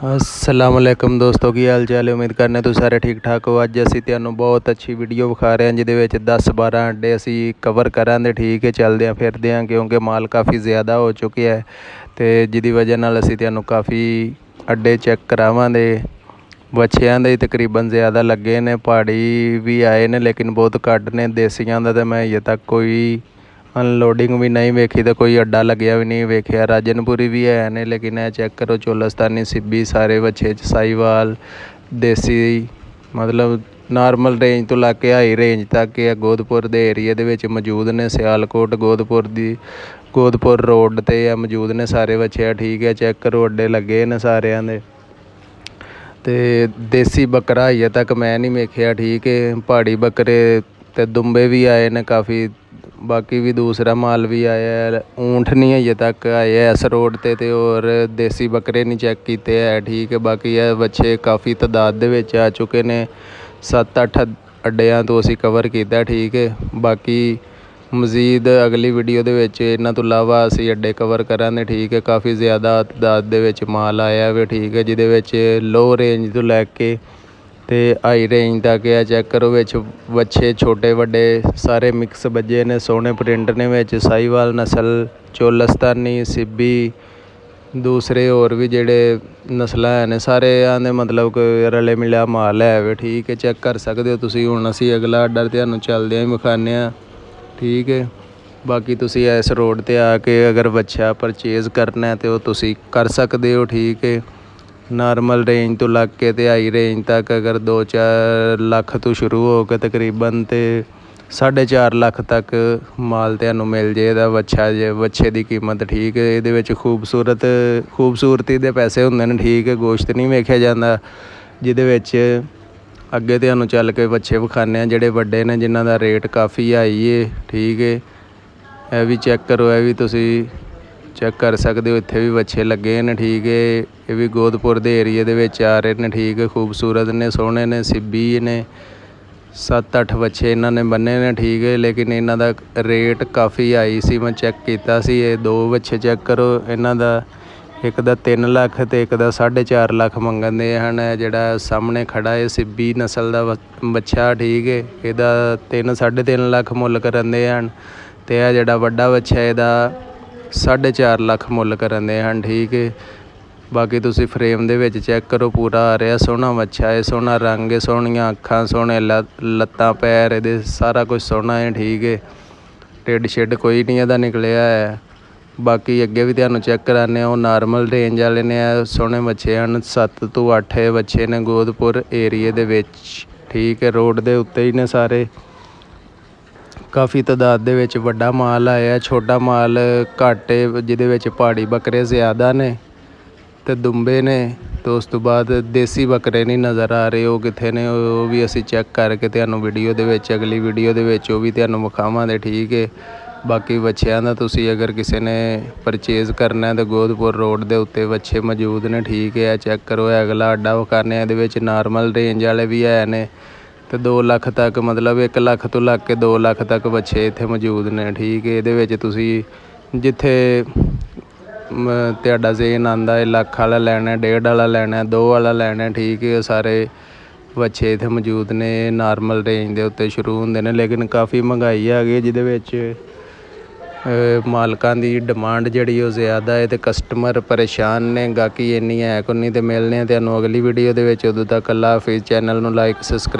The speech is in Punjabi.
ਅਸਲਾਮ ਅਲੈਕਮ ਦੋਸਤੋ, ਕੀ ਹਾਲ ਚਾਲ ਹੈ? ਉਮੀਦ ਕਰਨੇ ਤੁਸੀਂ ਸਾਰੇ ਠੀਕ ਠਾਕ ਹੋ। ਅੱਜ ਅਸੀਂ ਤੁਹਾਨੂੰ ਬਹੁਤ ਅੱਛੀ ਵੀਡੀਓ ਵਿਖਾ ਰਹੇ ਹਾਂ, ਜਿਹਦੇ ਵਿੱਚ 10 12 ਅੰਡੇ ਅਸੀਂ ਕਵਰ ਕਰਾਂਗੇ, ਠੀਕ ਹੈ, ਚੱਲਦੇ ਆਂ ਫਿਰਦੇ ਆਂ ਕਿਉਂਕਿ ਮਾਲ ਕਾਫੀ ਜ਼ਿਆਦਾ ਹੋ ਚੁੱਕਿਆ ਹੈ ਤੇ ਜਿਹਦੀ ਵਜ੍ਹਾ ਨਾਲ ਅਸੀਂ ਤੁਹਾਨੂੰ ਕਾਫੀ ਅੱਡੇ ਚੈੱਕ ਕਰਾਵਾਂਗੇ। ਬੱਚਿਆਂ ਦੇ ਤਕਰੀਬਨ ਜ਼ਿਆਦਾ ਲੱਗੇ ਨੇ, ਪਹਾੜੀ ਵੀ ਆਏ ਨੇ, ਲੇਕਿਨ ਬਹੁਤ ਘੱਟ ਨੇ, ਦੇਸੀਆਂ ਦਾ ਤਾਂ ਮੈਂ ਅਜੇ ਤੱਕ ਕੋਈ ਅਨਲੋਡਿੰਗ ਵੀ ਨਹੀਂ ਵੇਖੀ ਤਾਂ ਕੋਈ ਅੱਡਾ ਲੱਗਿਆ ਵੀ ਨਹੀਂ ਵੇਖਿਆ। ਰਾਜਨਪੁਰੀ ਵੀ ਹੈ ਨੇ ਲੇਕਿਨ ਇਹ ਚੈੱਕ ਕਰੋ ਚੋਲਸਤਾਨੀ ਸਿੱਬੀ, ਸਾਰੇ ਬੱਚੇ ਚ ਸਾਈਵਾਲ ਦੇਸੀ, ਮਤਲਬ ਨਾਰਮਲ ਰੇਂਜ ਤੋਂ ਲੱਗ ਕੇ ਹਾਈ ਰੇਂਜ ਤੱਕ ਇਹ ਗੋਦਪੁਰ ਦੇ ਏਰੀਆ ਦੇ ਵਿੱਚ ਮੌਜੂਦ ਨੇ। ਸਿਆਲਕੋਟ, ਗੋਦਪੁਰ ਦੀ, ਗੋਦਪੁਰ ਰੋਡ ਤੇ ਆ ਮੌਜੂਦ ਨੇ ਸਾਰੇ ਬੱਚੇ। ਠੀਕ ਹੈ ਚੈੱਕ ਕਰੋ, ਅੱਡੇ ਲੱਗੇ ਨੇ ਸਾਰਿਆਂ ਦੇ। ਤੇ ਦੇਸੀ ਬੱਕਰਾ ਹਜੇ ਤੱਕ ਮੈਂ ਨਹੀਂ ਵੇਖਿਆ, ਠੀਕ ਹੈ। ਪਹਾੜੀ ਬੱਕਰੇ ਤੇ ਦੁੰਬੇ ਵੀ ਆਏ ਨੇ ਕਾਫੀ। ਬਾਕੀ ਵੀ ਦੂਸਰਾ ਮਾਲ ਵੀ ਆਇਆ ਊਂਠ ਨਹੀਂ ਅਜੇ ਤੱਕ ਆਏ ਇਸ ਰੋਡ ਤੇ ਤੇ ਔਰ ਦੇਸੀ ਬੱਕਰੇ ਨਹੀਂ ਚੈੱਕ ਕੀਤੇ ਹੈ, ਠੀਕ ਹੈ, ਬਾਕੀ ਇਹ ਬੱਚੇ ਕਾਫੀ ਤਦਾਦ ਦੇ ਵਿੱਚ ਆ ਚੁੱਕੇ ਨੇ। 7-8 ਅੱਡਿਆਂ ਤੋਂ ਅਸੀਂ ਕਵਰ ਕੀਤਾ ਠੀਕ ਹੈ। ਬਾਕੀ ਮਜ਼ੀਦ ਅਗਲੀ ਵੀਡੀਓ ਦੇ ਵਿੱਚ ਇਹਨਾਂ ਤੋਂ ਇਲਾਵਾ ਅਸੀਂ ਅੱਡੇ ਕਵਰ ਕਰਾਂਗੇ, ਠੀਕ ਹੈ। ਕਾਫੀ ਜ਼ਿਆਦਾ ਤਦਾਦ ਦੇ ਵਿੱਚ ਮਾਲ ਆਇਆ ਵੇ, ਠੀਕ ਹੈ, ਜਿਹਦੇ ਵਿੱਚ ਲੋ ਰੇਂਜ ਤੋਂ ਲੈ ਕੇ ਤੇ ਹਾਈ ਰੇਂਜ ਤੱਕ ਆ ਚੈੱਕ ਕਰੋ, ਵਿੱਚ ਬੱਚੇ ਛੋਟੇ, ਵੱਡੇ, ਸਾਰੇ ਮਿਕਸ ਬੱਜੇ ਨੇ, ਸੋਹਣੇ ਪ੍ਰਿੰਟ ਨੇ ਵਿੱਚ ਸਾਈਵਾਲ ਨਸਲ, ਚੋਲਸਤਾਨੀ, ਸਿੱਬੀ, ਦੂਸਰੇ ਹੋਰ ਵੀ ਜਿਹੜੇ ਨਸਲਾਂ ਹੈ ਨੇ ਸਾਰੇ ਆਂਦੇ ਮਤਲਬ ਕਿ ਰਲੇ ਮਿਲਿਆ ਮਾਲ ਹੈ ਵੇ, ਠੀਕ ਹੈ ਚੈੱਕ ਕਰ ਸਕਦੇ ਹੋ ਤੁਸੀਂ, ਹੁਣ ਅਸੀਂ ਅਗਲਾ ਆਰਡਰ ਤੁਹਾਨੂੰ ਚੱਲਦੇ ਆਂ ਵਿਖਾਣੇ ਆ ਠੀਕ ਹੈ। ਬਾਕੀ ਤੁਸੀਂ ਇਸ ਰੋਡ ਤੇ ਆ ਕੇ ਅਗਰ ਬੱਚਾ ਪਰਚੇਜ਼ ਕਰਨਾ ਤੇ ਉਹ ਤੁਸੀਂ ਕਰ ਸਕਦੇ ਹੋ, ਠੀਕ ਹੈ। ਨਾਰਮਲ ਰੇਂਜ ਤੋਂ ਲੱਗ ਕੇ ਤੇ ਹਾਈ ਰੇਂਜ ਤੱਕ ਅਗਰ 2-4 ਲੱਖ ਤੋਂ ਸ਼ੁਰੂ ਹੋ ਕੇ ਤਕਰੀਬਨ ਤੇ 4.5 ਲੱਖ ਤੱਕ ਮਾਲ ਤੁਹਾਨੂੰ ਮਿਲ ਜੇ, ਇਹਦਾ ਵੱਛਾ ਜੇ, ਵੱਛੇ ਦੀ ਕੀਮਤ ਠੀਕ ਹੈ, ਇਹਦੇ ਵਿੱਚ ਖੂਬਸੂਰਤ, ਖੂਬਸੂਰਤੀ ਦੇ ਪੈਸੇ ਹੁੰਦੇ ਨੇ, ਠੀਕ ਹੈ, ਗੋਸ਼ਤ ਨਹੀਂ ਵੇਖਿਆ ਜਾਂਦਾ, ਜਿਹਦੇ ਵਿੱਚ ਅੱਗੇ ਤੁਹਾਨੂੰ ਚੱਲ ਕੇ ਵੱਛੇ ਵਿਖਾਣੇ ਆ ਜਿਹੜੇ ਵੱਡੇ ਨੇ, ਜਿਨ੍ਹਾਂ ਦਾ ਰੇਟ ਕਾਫੀ ਹਾਈ ਏ, ਠੀਕ ਹੈ, ਇਹ ਵੀ ਚੈੱਕ ਕਰੋ, ਇਹ ਵੀ ਤੁਸੀਂ ਚੈੱਕ ਕਰ ਸਕਦੇ ਹੋ, ਇੱਥੇ ਵੀ ਵੱਛੇ ਲੱਗੇ ਨੇ, ਠੀਕ ਹੈ ਇਹ ਵੀ ਗੋਦਪੁਰ ਦੇ ਏਰੀਏ ਦੇ ਵਿੱਚ ਆ ਰਹੇ ਨੇ, ਠੀਕ ਹੈ ਖੂਬਸੂਰਤ ਨੇ, ਸੋਹਣੇ ਨੇ, ਸਿੱਬੀ ਨੇ। 7-8 ਬੱਚੇ ਇਹਨਾਂ ਨੇ ਬੰਨੇ ਨੇ, ਠੀਕ ਹੈ ਲੇਕਿਨ ਇਹਨਾਂ ਦਾ ਰੇਟ ਕਾਫੀ ਹਾਈ ਸੀ, ਮੈਂ ਚੈੱਕ ਕੀਤਾ ਸੀ। ਇਹ ਦੋ ਬੱਚੇ ਚੈੱਕ ਕਰੋ, ਇਹਨਾਂ ਦਾ ਇੱਕ ਦਾ 3 ਲੱਖ ਤੇ ਇੱਕ ਦਾ 4.5 ਲੱਖ ਮੰਗਦੇ ਹਨ। ਜਿਹੜਾ ਸਾਹਮਣੇ ਖੜਾ ਹੈ ਸਿੱਬੀ ਨਸਲ ਦਾ ਬੱਚਾ ਠੀਕ ਹੈ ਇਹਦਾ 3 3.5 ਲੱਖ ਮੁੱਲ ਕਰਨਦੇ ਹਨ। ਤੇ ਇਹ ਜਿਹੜਾ ਵੱਡਾ ਬੱਚਾ ਇਹਦਾ 4.5 ਲੱਖ ਮੁੱਲ ਕਰਨਦੇ ਹਨ, ਠੀਕ ਹੈ ਬਾਕੀ ਤੁਸੀਂ ਫਰੇਮ ਦੇ ਵਿੱਚ ਚੈੱਕ ਕਰੋ, ਪੂਰਾ ਆ ਰਿਹਾ, ਸੋਹਣਾ ਮੱਛਾ ਹੈ ਸੋਹਣਾ ਰੰਗ ਹੈ ਸੋਹਣੀਆਂ ਅੱਖਾਂ, ਸੋਹਣੇ ਲੱਤਾਂ, ਪੈਰ, ਇਹਦੇ ਸਾਰਾ ਕੁਝ ਸੋਹਣਾ ਹੈ ਠੀਕ ਹੈ ਟਿੱਡ ਸ਼ਿੱਡ ਕੋਈ ਨਹੀਂ ਇਹਦਾ ਨਿਕਲਿਆ ਹੈ। ਬਾਕੀ ਅੱਗੇ ਵੀ ਤੁਹਾਨੂੰ ਚੈੱਕ ਕਰਾਣੇ ਉਹ ਨਾਰਮਲ ਰੇਂਜ ਵਾਲੇ ਨੇ ਸੋਹਣੇ ਬੱਚੇ ਹਨ 7 ਤੋਂ 8 ਬੱਚੇ ਨੇ ਗੋਦਪੁਰ ਏਰੀਏ ਦੇ ਵਿੱਚ, ਠੀਕ ਹੈ ਰੋਡ ਦੇ ਉੱਤੇ ਹੀ ਨੇ ਸਾਰੇ। ਕਾਫੀ ਤਾਦਾਦ ਦੇ ਵਿੱਚ ਵੱਡਾ ਮਾਲ ਆਇਆ, ਛੋਟਾ ਮਾਲ ਘੱਟ ਏ, ਜਿਹਦੇ ਵਿੱਚ ਪਹਾੜੀ ਬੱਕਰੇ ਜ਼ਿਆਦਾ ਨੇ ਤੇ ਦੁੰਬੇ ਨੇ ਤੇ ਉਸ ਤੋਂ ਬਾਅਦ ਦੇਸੀ ਬੱਕਰੇ ਨਹੀਂ ਨਜ਼ਰ ਆ ਰਹੇ, ਉਹ ਕਿੱਥੇ ਨੇ, ਉਹ ਵੀ ਅਸੀਂ ਚੈੱਕ ਕਰਕੇ ਤੁਹਾਨੂੰ ਵੀਡੀਓ ਦੇ ਵਿੱਚ, ਅਗਲੀ ਵੀਡੀਓ ਦੇ ਵਿੱਚ ਉਹ ਵੀ ਤੁਹਾਨੂੰ ਵਿਖਾਵਾਂਗੇ, ਠੀਕ ਹੈ ਬਾਕੀ ਬੱਚਿਆਂ ਦਾ ਤੁਸੀਂ ਅਗਰ ਕਿਸੇ ਨੇ ਪਰਚੇਜ਼ ਕਰਨਾ ਹੈ ਤਾਂ ਗੋਦਪੁਰ ਰੋਡ ਦੇ ਉੱਤੇ ਬੱਚੇ ਮੌਜੂਦ ਨੇ, ਠੀਕ ਹੈ ਚੈੱਕ ਕਰੋ ਅਗਲਾ ਅੱਡਾ ਵਿਖਾਣੇ ਇਹਦੇ ਵਿੱਚ ਨਾਰਮਲ ਰੇਂਜ ਵਾਲੇ ਵੀ ਹੈ ਨੇ। ਤੇ 2 ਲੱਖ ਤੱਕ, ਮਤਲਬ 1 ਲੱਖ ਤੋਂ ਲੱਗ ਕੇ 2 ਲੱਖ ਤੱਕ ਬੱਚੇ ਇੱਥੇ ਮੌਜੂਦ ਨੇ, ਠੀਕ ਹੈ। ਇਹਦੇ ਵਿੱਚ ਤੁਸੀਂ ਜਿੱਥੇ ਤੁਹਾਡਾ ਜ਼ੇਨ ਆਂਦਾ ਹੈ, ਲੱਖ ਵਾਲਾ ਲੈਣਾ ਡੇਢ ਵਾਲਾ ਲੈਣਾ ਦੋ ਵਾਲਾ ਲੈਣਾ ਠੀਕ ਹੈ। ਸਾਰੇ ਬੱਚੇ ਇੱਥੇ ਮੌਜੂਦ ਨੇ ਨਾਰਮਲ ਰੇਂਜ ਦੇ ਉੱਤੇ ਸ਼ੁਰੂ ਹੁੰਦੇ ਨੇ, ਲੇਕਿਨ ਕਾਫੀ ਮਹਿੰਗਾਈ ਆ ਗਈ ਜਿਹਦੇ ਵਿੱਚ ਮਾਲਕਾਂ ਦੀ ਡਿਮਾਂਡ ਜਿਹੜੀ ਉਹ ਜ਼ਿਆਦਾ ਹੈ ਤੇ ਕਸਟਮਰ ਪਰੇਸ਼ਾਨ ਨੇ ਗਾਕੀ ਇੰਨੀ ਹੈ ਕੋਈ ਨਹੀਂ ਤੇ ਮਿਲਨੇ ਆ। ਤੁਹਾਨੂੰ ਅਗਲੀ ਵੀਡੀਓ ਦੇ ਵਿੱਚ ਉਦੋਂ ਤੱਕ ਅੱਲਾ ਹਾਫਿਜ਼, ਚੈਨਲ ਨੂੰ ਲਾਈਕ ਸਬਸਕ੍ਰਾਈਬ